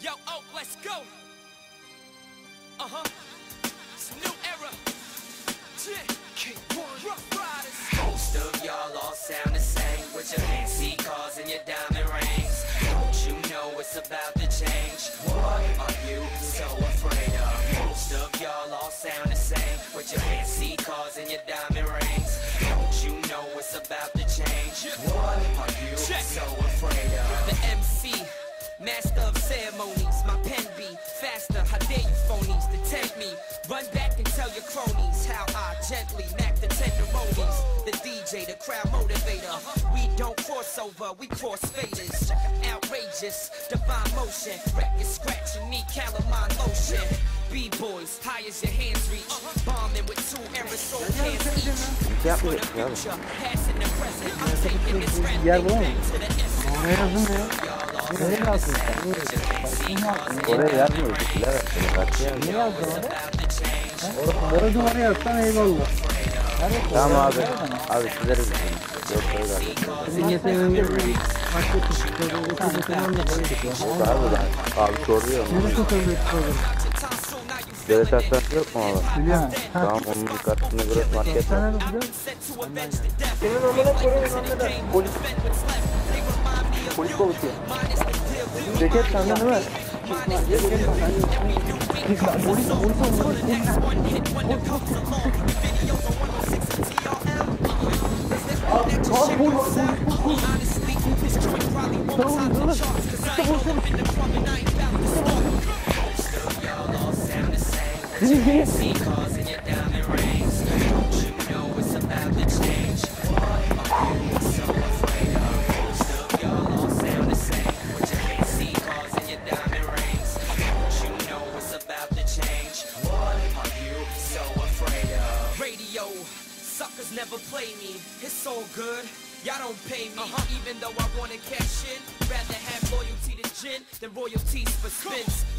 Yo, oh, let's go. Uh huh. It's a new era. Yeah. Ruff Ryders. Most of y'all all sound the same with your fancy cars and your diamond rings. Don't you know it's about to change? What are you so afraid of? Most of y'all all sound the same with your fancy cars and your diamond rings. Don't you know it's about to change? What are you Check. so afraid of? The MC, master of ceremonies. My pen be faster. How dare you phonies to tempt me? Run back and tell your cronies how I gently knack the tenderonies. The DJ, the crowd motivator. We don't cross over, we cross faders. Outrageous, divine motion. Record scratch, unique calamine lotion. B-boys, high as your hands reach. Bombing with two aerosol cans each. yapmıyor For the future, past and the present. I'm taking this rap yer thing bulamıyor back to the essence. Oraya ne yazdın sen? Oraya yazmıyorduk. Ne yazdın oraya? Oraya duvara yazsan eyvallah. Tamam abi. Abi sileriz. Yok öyle. Abi soruyor. Böyle taksası yok mu abi? Biliyorum. Tamam onun karşısına göre market var. Senin amına koyayım Polis. Polis kovusu. Ceket senden değil mi? Polis, polis, polis. Because Suckers never play me. It's all good. Y'all don't pay me, huh even though I wanna cash in. Rather have loyalty to gin than royalties for spins.